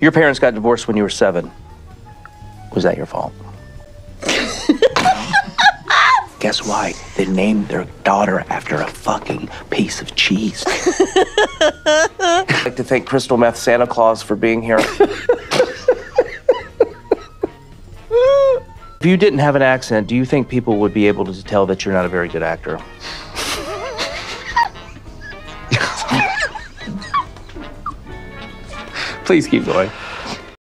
Your parents got divorced when you were seven. Was that your fault? Guess why? They named their daughter after a fucking piece of cheese. I'd like to thank Crystal Meth Santa Claus for being here. if you didn't have an accent, do you think people would be able to tell that you're not a very good actor? Please keep going.